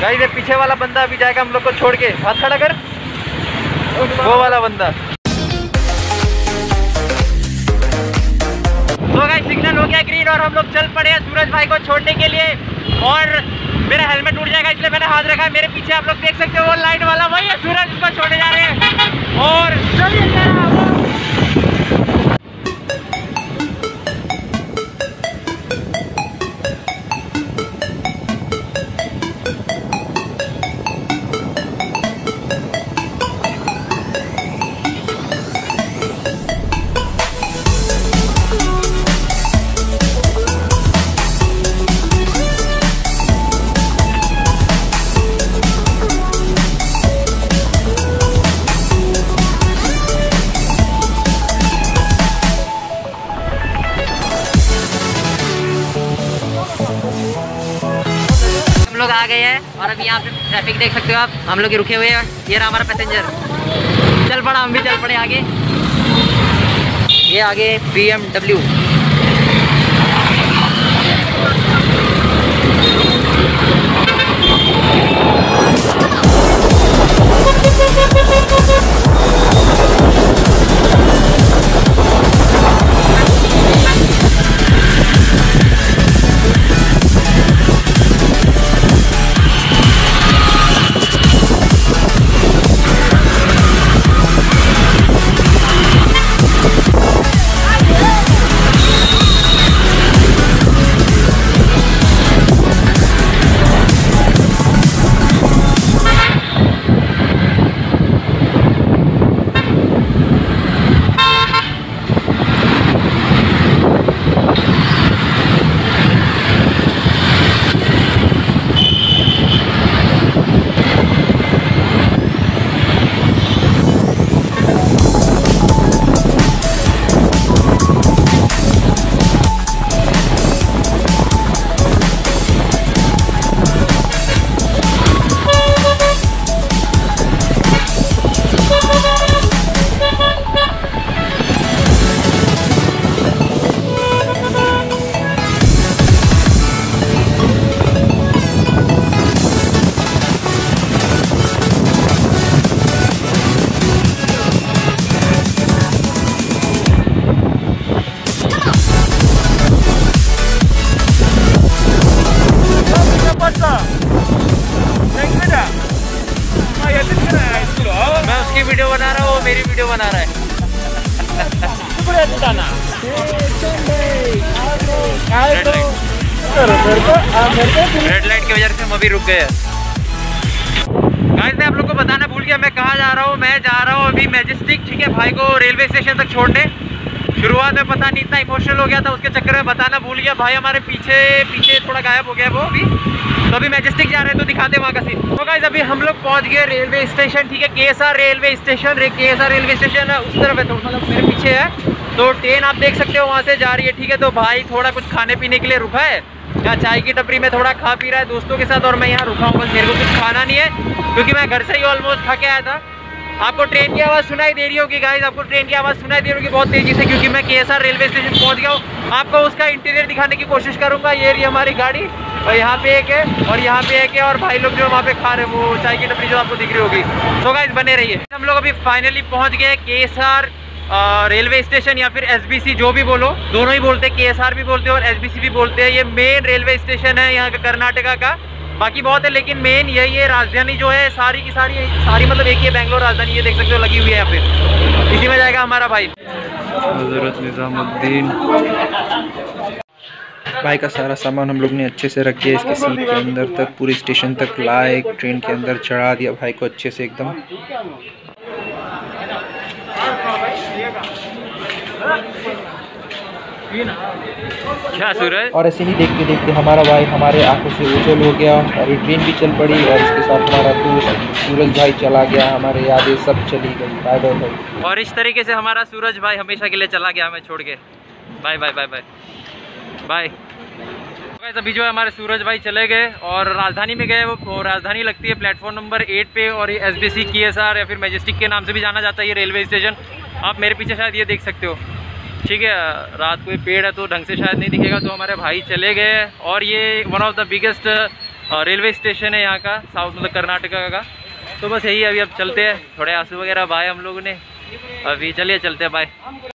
ये पीछे वाला बंदा अभी जाएगा हम लोग को छोड़ के। हाथ खड़ा कर वो वाला बंदा। तो गाइस सिग्नल हो गया ग्रीन और हम लोग चल पड़े हैं सूरज भाई को छोड़ने के लिए। और मेरा हेलमेट उड़ जाएगा, इसलिए मैंने हाथ रखा है। मेरे पीछे आप लोग देख सकते हो, वो लाइट वाला, वही है, सूरज को छोड़ने जा रहे हैं। आ गए हैं और अभी यहाँ पे ट्रैफ़िक देख सकते हो आप। हम लोग रुके हुए हैं। ये रहा हमारा पैसेंजर चल पड़ा, हम भी चल पड़े आगे। ये आगे बी मैं उसकी वीडियो बना रहा हूँ वो मेरी वीडियो बना रहा है रेड लाइट की वजह से हम अभी रुक गए। गाइस मैं आप लोग को बताना भूल गया। मैं कहाँ जा रहा हूँ? मैं जा रहा हूँ अभी मैजेस्टिक ठीक है भाई को रेलवे स्टेशन तक छोड़ने। शुरुआत में पता नहीं, इतना इमोशनल हो गया था, उसके चक्कर में बताना भूल गया। भाई हमारे पीछे पीछे थोड़ा गायब हो गया वो अभी। तो अभी मैजेस्टिक जा रहे हैं तो दिखाते वहाँ का सीन तो गाइस अभी हम लोग पहुँच गए रेलवे स्टेशन ठीक है? के रेलवे स्टेशन के रेलवे स्टेशन है, उस तरफ़ है तो मतलब मेरे पीछे है। तो ट्रेन आप देख सकते हो, वहाँ से जा रही है, ठीक है? तो भाई थोड़ा कुछ खाने पीने के लिए रुका है। यहाँ चाय की टपरी में थोड़ा खा पी रहा है दोस्तों के साथ, और मैं यहाँ रुका हूँ, बस मेरे को कुछ खाना नहीं है, क्योंकि मैं घर से ही ऑलमोस्ट खा के आया था। आपको ट्रेन की आवाज़ सुनाई दे रही होगी गाइस आपको ट्रेन की आवाज़ सुनाई दे रही होगी बहुत तेज़ी से, क्योंकि मैं के रेलवे स्टेशन पहुँच गया हूँ। आपको उसका इंटीरियर दिखाने की कोशिश करूँगा। ये रही हमारी गाड़ी, और यहाँ पे एक है, और यहाँ पे एक है, और भाई लोग जो वहाँ पे खा रहे हैं, वो चाय की टपरी जो आपको दिख रही होगी। सो गाइज़ बने रहिए। हम लोग अभी फाइनली पहुँच गए के रेलवे स्टेशन या फिर एसबीसी जो भी बोलो। दोनों ही बोलते हैं केएसआर भी बोलते हैं और एसबीसी भी बोलते हैं। ये मेन रेलवे स्टेशन है यहाँ का, कर्नाटका का। बाकी बहुत है, लेकिन मेन यही है, राजधानी जो है, सारी की सारी सारी मतलब एक ही है बेंगलोर राजधानी, ये देख सकते हो, लगी हुई है यहाँ पे। इसी में जाएगा हमारा भाई। हज़रत निज़ामुद्दीन। भाई का सारा सामान हम लोग ने अच्छे से रख दिया, इसके सीट के अंदर तक, पूरे स्टेशन तक लाए ट्रेन के अंदर चढ़ा दिया, भाई को अच्छे से एकदम। क्या सूरज? और ऐसे ही देखते देखते हमारा भाई हमारे आँखों से उछल हो गया और ये ट्रेन भी चल पड़ी और इसके साथ हमारा दोस्त सूरज भाई चला गया। हमारे यादें सब चली गई। बाय बाय भाई और इस तरीके से हमारा सूरज भाई हमेशा के लिए चला गया हमें छोड़ के। Bye bye bye bye bye अभी जो है हमारे सूरज भाई चले गए और राजधानी में गए वो राजधानी लगती है प्लेटफॉर्म नंबर एट पे और एस बी सी या फिर मैजेस्टिक के नाम से भी जाना जाता है ये रेलवे स्टेशन आप मेरे पीछे शायद ये देख सकते हो। ठीक है, रात को ये पेड़ है तो ढंग से शायद नहीं दिखेगा तो हमारे भाई चले गए और ये one of the biggest railway station है यहाँ का साउथ मतलब कर्नाटका का। तो बस यही अभी अब चलते हैं। थोड़े आँसू वगैरह भाई हम लोगों ने। अभी चलिए, चलते हैं बाय